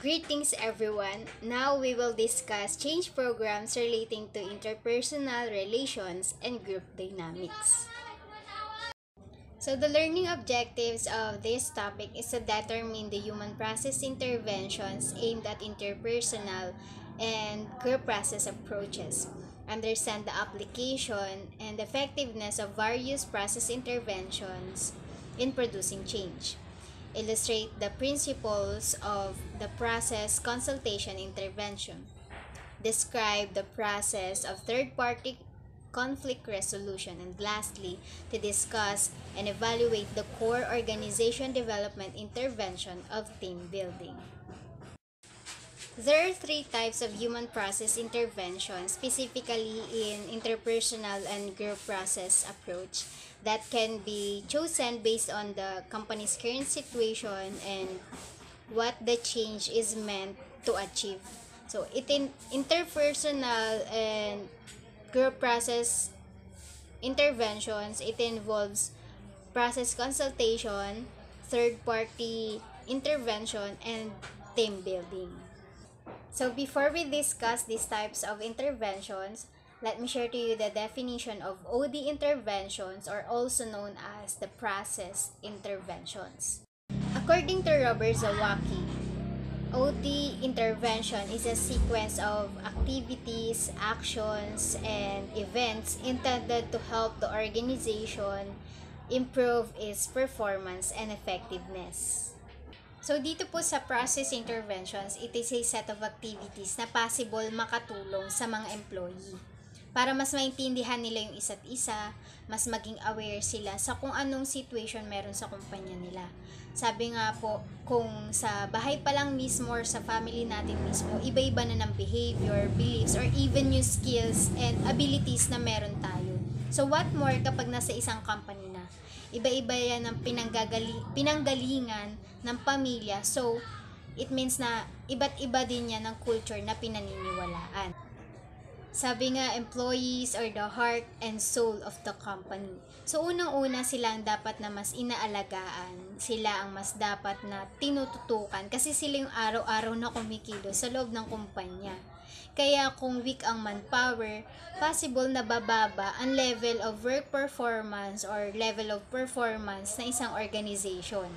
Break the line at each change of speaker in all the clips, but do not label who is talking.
Greetings everyone. Now we will discuss change programs relating to interpersonal relations and group dynamics. So the learning objectives of this topic is to determine the human process interventions aimed at interpersonal and group process approaches. Understand the application and effectiveness of various process interventions in producing change illustrate the principles of the process consultation intervention, describe the process of third party conflict resolution, and lastly, to discuss and evaluate the core organization development intervention of team building. There are three types of human process intervention, specifically in interpersonal and group process approach that can be chosen based on the company's current situation and what the change is meant to achieve. So, it in interpersonal and group process interventions, it involves process consultation, third party intervention, and team building. So before we discuss these types of interventions, let me share to you the definition of OD interventions or also known as the process interventions. According to Robert Zawacki, OD intervention is a sequence of activities, actions, and events intended to help the organization improve its performance and effectiveness. So, dito po sa process interventions, it is a set of activities na possible makatulong sa mga employee para mas maintindihan nila yung isa't isa, mas maging aware sila sa kung anong situation meron sa kumpanya nila. Sabi nga po, kung sa bahay pa lang mismo or sa family natin mismo, iba-iba na ng behavior, beliefs, or even yung skills and abilities na meron tayo. So what more kapag nasa isang company na? Iba-iba yan ang pinanggagali, pinanggalingan ng pamilya. So, it means na iba't iba din yan ng culture na pinaniniwalaan. Sabi nga, employees are the heart and soul of the company. So, unang-una sila ang dapat na mas inaalagaan. Sila ang mas dapat na tinututukan kasi sila yung araw-araw na kumikilo sa loob ng kumpanya. Kaya kung weak ang manpower, possible na bababa ang level of work performance or level of performance ng isang organization.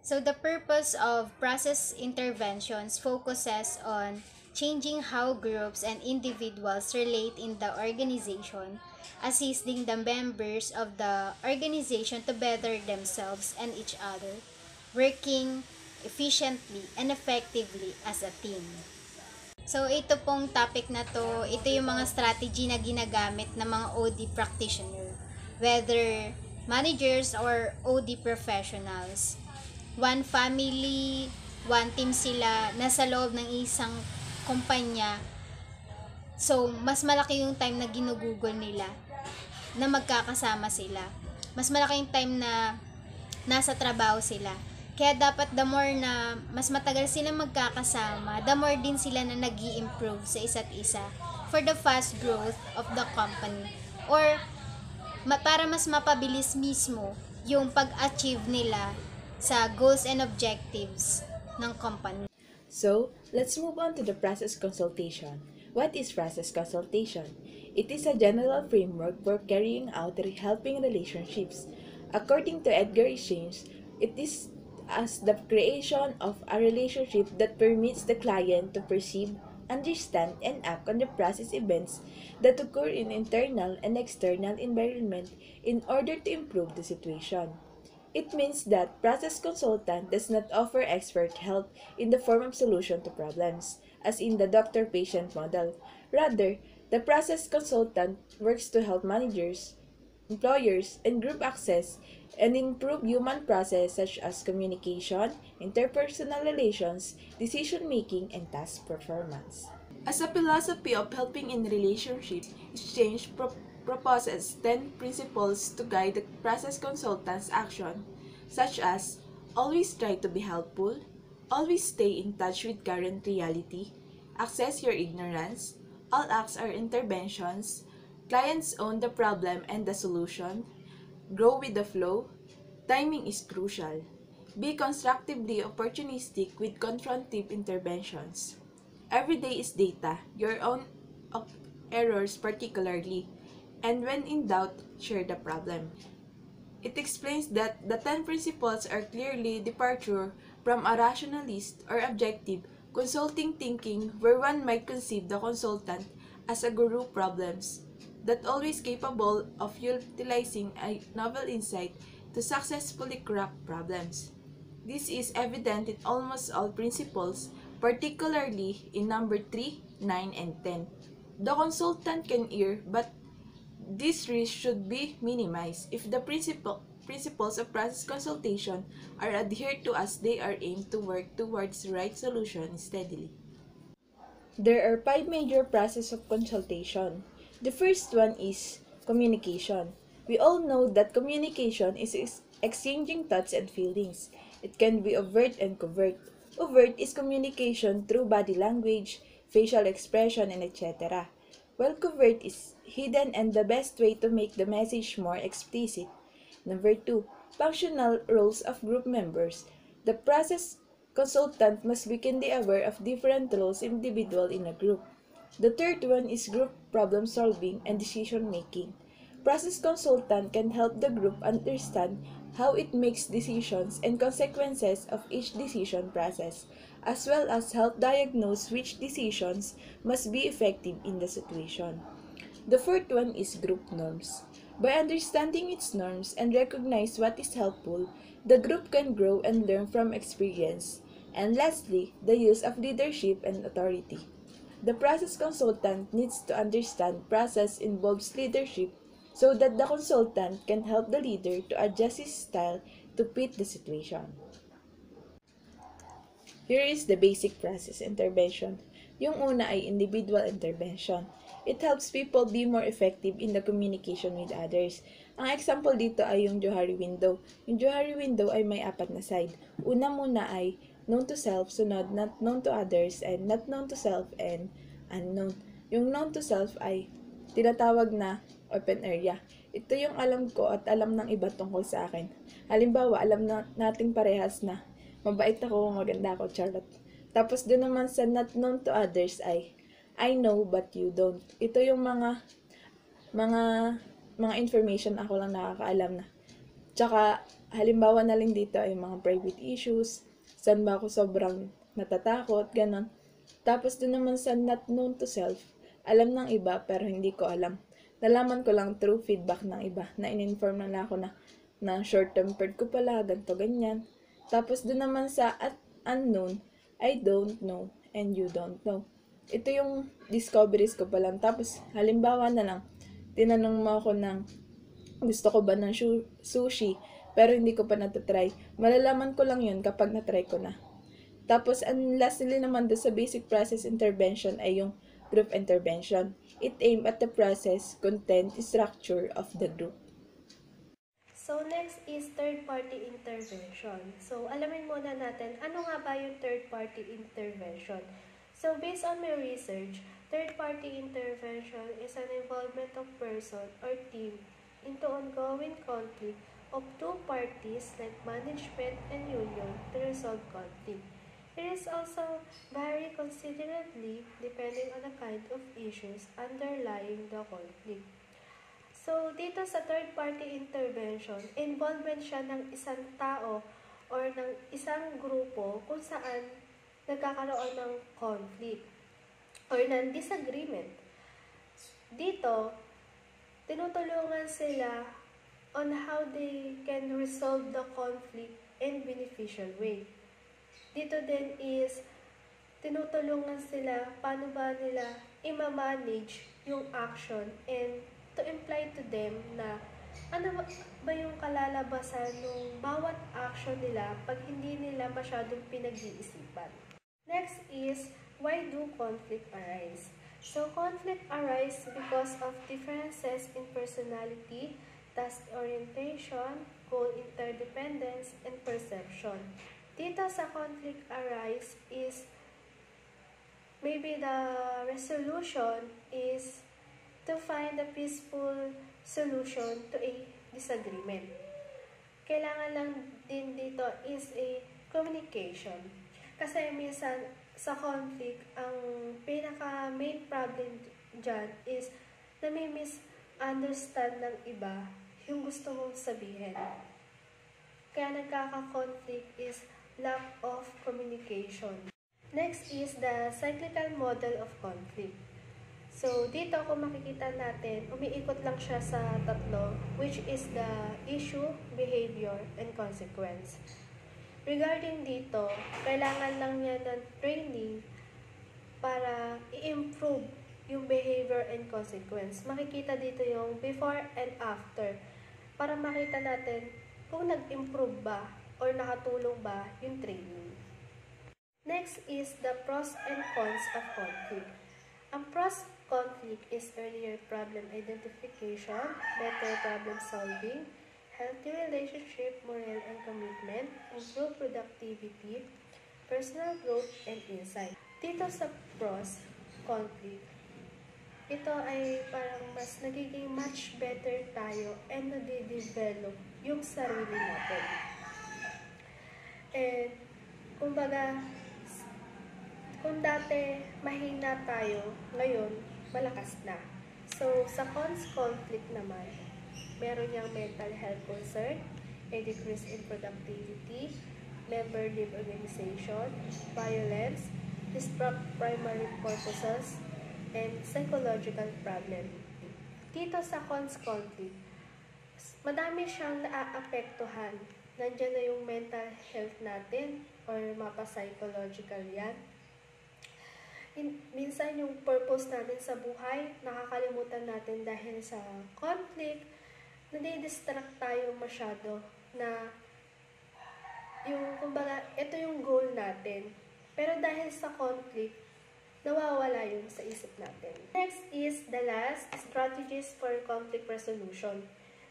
So the purpose of process interventions focuses on changing how groups and individuals relate in the organization, assisting the members of the organization to better themselves and each other, working efficiently and effectively as a team. So, ito pong topic na to, ito yung mga strategy na ginagamit ng mga OD practitioner, whether managers or OD professionals. One family, one team sila, nasa loob ng isang kumpanya. So, mas malaki yung time na ginugugol nila na magkakasama sila. Mas malaki yung time na nasa trabaho sila. Kaya dapat the more na mas matagal sila magkakasama, the more din sila na nag improve sa isa't isa for the fast growth of the company. Or ma- para mas mapabilis mismo yung pag-achieve nila sa goals and objectives ng company.
So, let's move on to the process consultation. What is process consultation? It is a general framework for carrying out helping relationships. According to Edgar James, it is as the creation of a relationship that permits the client to perceive, understand, and act on the process events that occur in internal and external environment in order to improve the situation. It means that process consultant does not offer expert help in the form of solution to problems, as in the doctor-patient model. Rather, the process consultant works to help managers, employers, and group access and improve human process such as communication, interpersonal relations, decision making, and task performance.
As a philosophy of helping in relationship, exchange proposes 10 principles to guide the process consultant's action, such as always try to be helpful, always stay in touch with current reality, access your ignorance, all acts are interventions, clients own the problem and the solution, grow with the flow, timing is crucial. Be constructively opportunistic with confrontive interventions. Every day is data, your own errors particularly, and when in doubt, share the problem. It explains that the 10 principles are clearly departure from a rationalist or objective consulting thinking where one might conceive the consultant as a guru problems that always capable of utilizing a novel insight to successfully crack problems. This is evident in almost all principles, particularly in number 3, 9, and 10. The consultant can err, but this risk should be minimized if the principle, principles of process consultation are adhered to as they are aimed to work towards the right solution steadily.
There are five major processes of consultation. The first one is communication. We all know that communication is ex- exchanging thoughts and feelings. It can be overt and covert. Overt is communication through body language, facial expression, and etc. While covert is hidden and the best way to make the message more explicit. Number two, functional roles of group members. The process consultant must be keenly aware of different roles individual in a group. The third one is group problem solving and decision making. Process consultant can help the group understand how it makes decisions and consequences of each decision process, as well as help diagnose which decisions must be effective in the situation. The fourth one is group norms. By understanding its norms and recognize what is helpful, the group can grow and learn from experience. And lastly, the use of leadership and authority. The process consultant needs to understand process involves leadership so that the consultant can help the leader to adjust his style to fit the situation. Here is the basic process intervention. Yung una ay individual intervention. It helps people be more effective in the communication with others. Ang example dito ay yung Johari window. Yung Johari window ay may apat na side. Una muna ay known to self, sunod not known to others, and not known to self, and unknown. Yung known to self ay tinatawag na open area. Ito yung alam ko at alam ng iba tungkol sa akin. Halimbawa, alam na nating parehas na mabait ako, maganda ako, charot. Tapos doon naman sa not known to others ay I know but you don't. Ito yung mga mga mga information ako lang nakakaalam na. Tsaka halimbawa na lang dito ay mga private issues, saan ba ako sobrang natatakot, ganon. Tapos doon naman sa not known to self, alam ng iba pero hindi ko alam. Nalaman ko lang through feedback ng iba na in-inform na, ako na na short-tempered ko pala, ganto ganyan. Tapos doon naman sa at unknown, I don't know and you don't know. Ito yung discoveries ko pa lang. Tapos halimbawa na lang, tinanong mo ako ng gusto ko ba ng sushi pero hindi ko pa natatry. Malalaman ko lang yun kapag natry ko na. Tapos, ang lastly naman doon sa basic process intervention ay yung group intervention. It aim at the process, content, structure of the group.
So next is third-party intervention. So alamin muna natin, ano nga ba yung third-party intervention? So based on my research, third-party intervention is an involvement of person or team into ongoing conflict of two parties like management and union to resolve conflict. It is also vary considerably depending on the kind of issues underlying the conflict. So, dito sa third-party intervention, involvement siya ng isang tao or ng isang grupo kung saan nagkakaroon ng conflict or ng disagreement. Dito, tinutulungan sila on how they can resolve the conflict in beneficial way. Dito din is tinutulungan sila paano ba nila i-manage yung action and to imply to them na ano ba yung kalalabasan ng bawat action nila pag hindi nila masyadong pinag-iisipan. Next is, why do conflict arise? So, conflict arise because of differences in personality, task orientation, goal interdependence, and perception. Dito sa conflict arise is maybe the resolution is to find a peaceful solution to a disagreement. kailangan lang din dito is a communication. Kasi minsan sa conflict, ang pinaka main problem dyan is nami-misunderstand ng iba yung gusto mong sabihin. Kaya nagkaka-conflict is lack of communication. Next is the cyclical model of conflict. So, dito kung makikita natin, umiikot lang siya sa tatlo, which is the issue, behavior, and consequence. Regarding dito, kailangan lang niya ng training para i-improve yung behavior and consequence. Makikita dito yung before and after para makita natin kung nag-improve ba or nakatulong ba yung training. Next is the pros and cons of conflict. Ang pros conflict is earlier problem identification, better problem solving, healthy relationship, morale and commitment, improved productivity, personal growth, and insight. Dito sa pros, conflict, ito ay parang mas nagiging much better tayo and nade-develop yung sarili natin. And, kumbaga, kung dati mahina tayo, ngayon, malakas na. So, sa cons conflict naman, meron niyang mental health concern, a decrease in productivity, member leave organization, violence, disrupt primary purposes, and psychological problem. Dito sa cons conflict, madami siyang naaapektuhan. Nandiyan na yung mental health natin or mapa-psychological yan. In, minsan yung purpose natin sa buhay, nakakalimutan natin dahil sa conflict, nadidistract tayo masyado na yung, kumbaga, ito yung goal natin. Pero dahil sa conflict, nawawala yun sa isip natin. Next is the last, strategies for conflict resolution.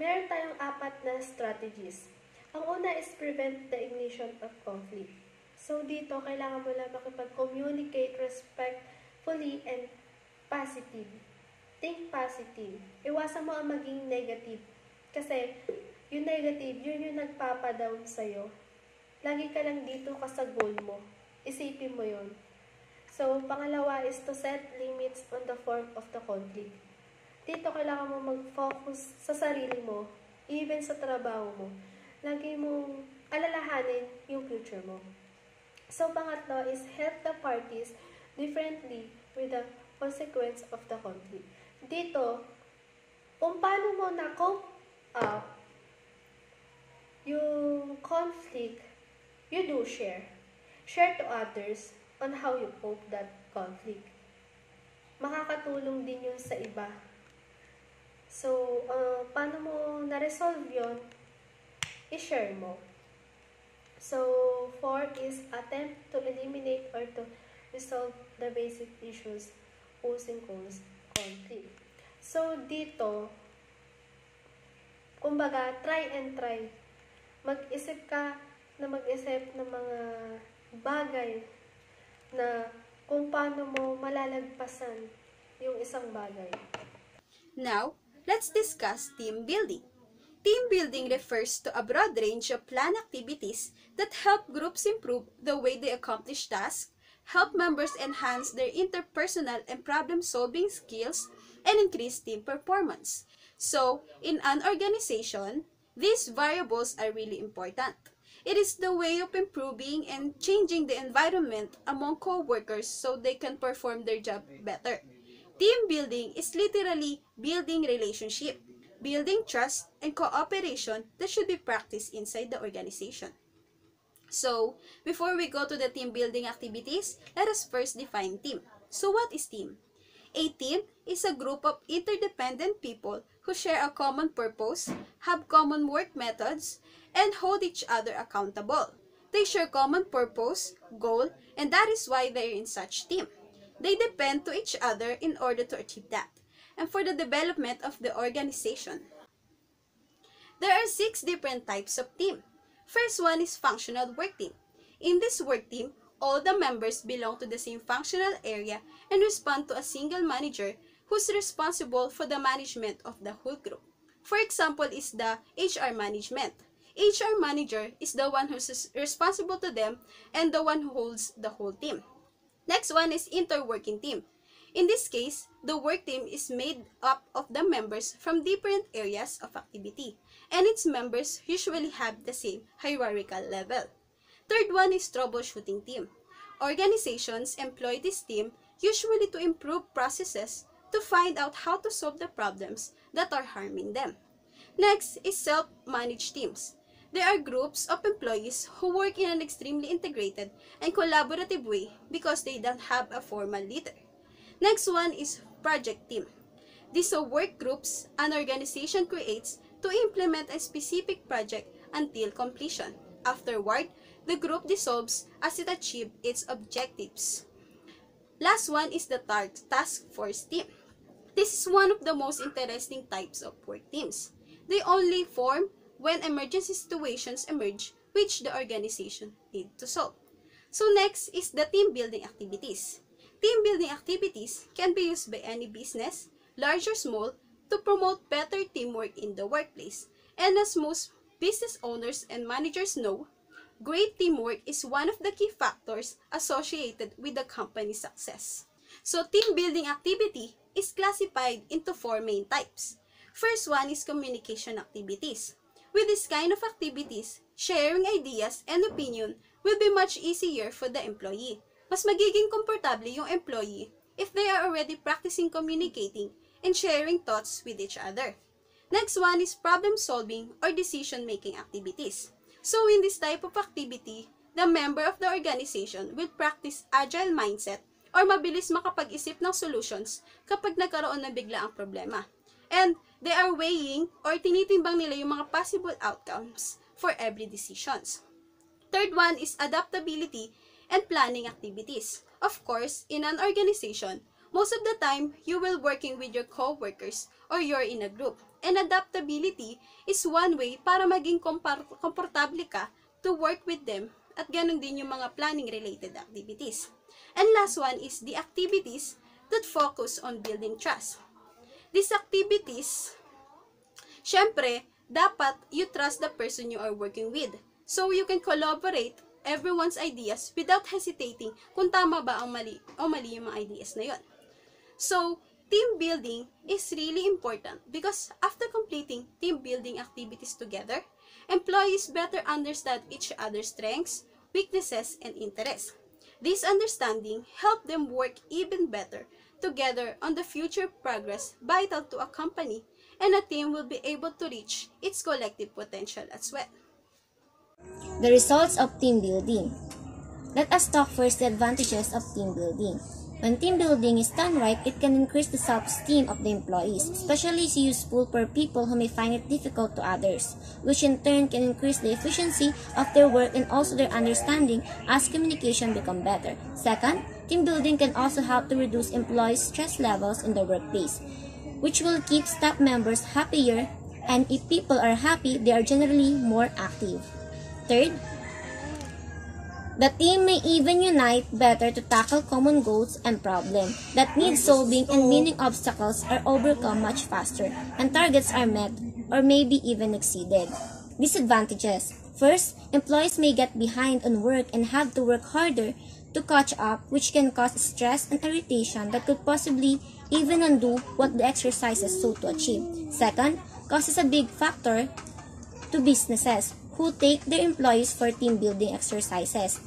Meron tayong apat na strategies. Ang una is prevent the ignition of conflict. So, dito, kailangan mo lang makipag-communicate respectfully and positive. Think positive. Iwasan mo ang maging negative. Kasi, yung negative, yun yung nagpapadown sa'yo. Lagi ka lang dito ka sa goal mo. Isipin mo yun. So, pangalawa is to set limits on the form of the conflict. Dito, kailangan mo mag-focus sa sarili mo, even sa trabaho mo. Lagi mong alalahanin yung future mo. So, pangatlo is help the parties differently with the consequence of the conflict. Dito, kung paano mo na-cope up yung conflict, you do share. Share to others on how you cope that conflict. Makakatulong din yun sa iba. So, uh, paano mo na-resolve yun? I-share mo. So, four is attempt to eliminate or to resolve the basic issues posing conflict. So, dito, kumbaga, try and try. Mag-isip ka na mag-isip ng mga bagay na kung paano mo malalagpasan yung isang bagay.
Now, let's discuss team building. Team building refers to a broad range of planned activities that help groups improve the way they accomplish tasks, help members enhance their interpersonal and problem-solving skills, and increase team performance. So, in an organization, these variables are really important. It is the way of improving and changing the environment among co-workers so they can perform their job better. Team building is literally building relationship, building trust and cooperation that should be practiced inside the organization. So, before we go to the team building activities, let us first define team. So, what is team? A team is a group of interdependent people who share a common purpose, have common work methods, and hold each other accountable. They share common purpose, goal, and that is why they're in such team. They depend to each other in order to achieve that, and for the development of the organization. There are six different types of team. First one is functional work team. In this work team, all the members belong to the same functional area and respond to a single manager who's responsible for the management of the whole group. For example is the HR management. HR manager is the one who's res- responsible to them and the one who holds the whole team. Next one is interworking team. In this case, the work team is made up of the members from different areas of activity, and its members usually have the same hierarchical level. Third one is troubleshooting team. Organizations employ this team usually to improve processes to find out how to solve the problems that are harming them. Next is self-managed teams. They are groups of employees who work in an extremely integrated and collaborative way because they don't have a formal leader. Next one is project team. These are work groups an organization creates to implement a specific project until completion. Afterward, the group dissolves as it achieves its objectives. Last one is the tar- task force team. This is one of the most interesting types of work teams. They only form when emergency situations emerge which the organization need to solve. So next is the team building activities. Team building activities can be used by any business, large or small, to promote better teamwork in the workplace. And as most business owners and managers know, great teamwork is one of the key factors associated with the company's success. So team building activity is classified into four main types. First one is communication activities. With this kind of activities, sharing ideas and opinion will be much easier for the employee. Mas magiging komportable yung employee if they are already practicing communicating and sharing thoughts with each other. Next one is problem solving or decision making activities. So in this type of activity, the member of the organization will practice agile mindset or mabilis makapag-isip ng solutions kapag nagkaroon ng bigla ang problema. And they are weighing or tinitimbang nila yung mga possible outcomes for every decisions. Third one is adaptability and planning activities. Of course, in an organization, most of the time, you will working with your co-workers or you're in a group. And adaptability is one way para maging komportable ka to work with them at ganun din yung mga planning-related activities. And last one is the activities that focus on building trust. These activities, syempre, dapat you trust the person you are working with. So you can collaborate everyone's ideas without hesitating kung tama ba ang mali o mali yung mga ideas na yon. So, team building is really important because after completing team building activities together, employees better understand each other's strengths, weaknesses, and interests. This understanding help them work even better together on the future progress vital to a company and a team will be able to reach its collective potential as well.
The results of team building. Let us talk first the advantages of team building. When team building is done right, it can increase the self-esteem of the employees, especially is useful for people who may find it difficult to others, which in turn can increase the efficiency of their work and also their understanding as communication become better. Second, team building can also help to reduce employees' stress levels in the workplace, which will keep staff members happier, and if people are happy, they are generally more active. Third, the team may even unite better to tackle common goals and problems that need solving and meaning obstacles are overcome much faster and targets are met or maybe even exceeded. Disadvantages. First, employees may get behind on work and have to work harder to catch up which can cause stress and irritation that could possibly even undo what the exercises sought to achieve. Second, cost is a big factor to businesses who take their employees for team building exercises.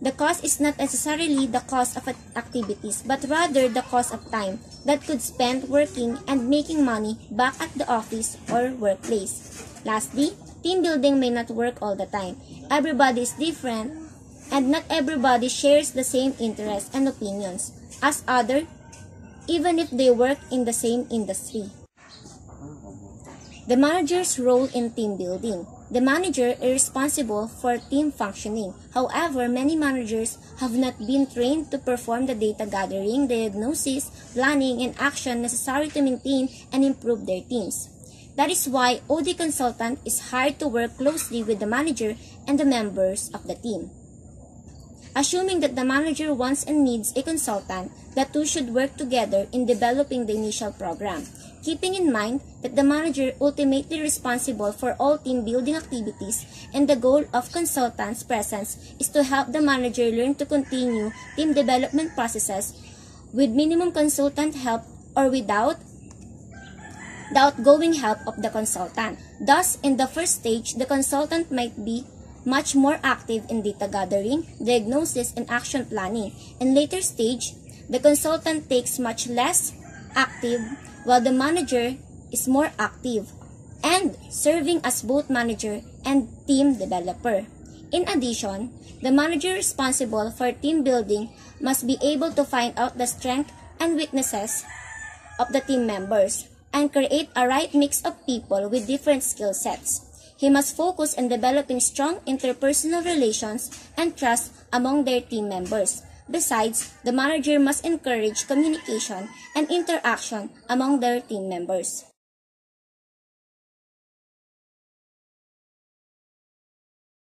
The cost is not necessarily the cost of activities, but rather the cost of time that could spend working and making money back at the office or workplace. Lastly, team building may not work all the time. Everybody is different, and not everybody shares the same interests and opinions as other, even if they work in the same industry. The manager's role in team building. The manager is responsible for team functioning. However, many managers have not been trained to perform the data gathering, diagnosis, planning, and action necessary to maintain and improve their teams. That is why OD consultant is hired to work closely with the manager and the members of the team. Assuming that the manager wants and needs a consultant, the two should work together in developing the initial program. Keeping in mind that the manager ultimately responsible for all team building activities and the goal of consultants' presence is to help the manager learn to continue team development processes with minimum consultant help or without the outgoing help of the consultant. Thus, in the first stage, the consultant might be much more active in data gathering, diagnosis, and action planning. In later stage, the consultant takes much less active while the manager is more active and serving as both manager and team developer. In addition, the manager responsible for team building must be able to find out the strength and weaknesses of the team members and create a right mix of people with different skill sets. He must focus on developing strong interpersonal relations and trust among their team members. Besides, the manager must encourage communication and interaction among their team members.